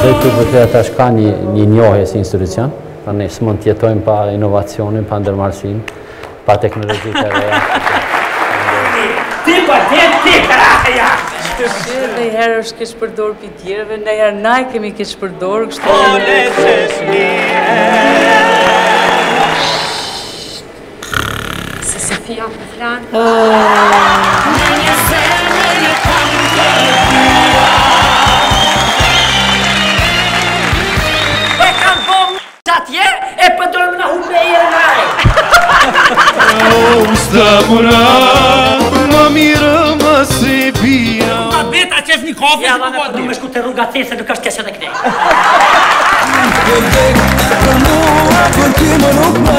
Mendoj të vërtet atash ka një, një njohje si institucion, pra ne s'mund të jetojmë pa inovacionin, pa ndërmarrësinë, pa teknologjitë e reja. Ti pa ti ti karaja. Dhe i herë është kesh përdor për tjereve, në herë naj kemi kesh përdor, kështu... Se Sofia për flanë. Usta mura, më mirë më se bia Ta beta qef një kafe ja, që po me shku të rruga të se nuk është qesë edhe kënej. Për mua, për ty më nuk më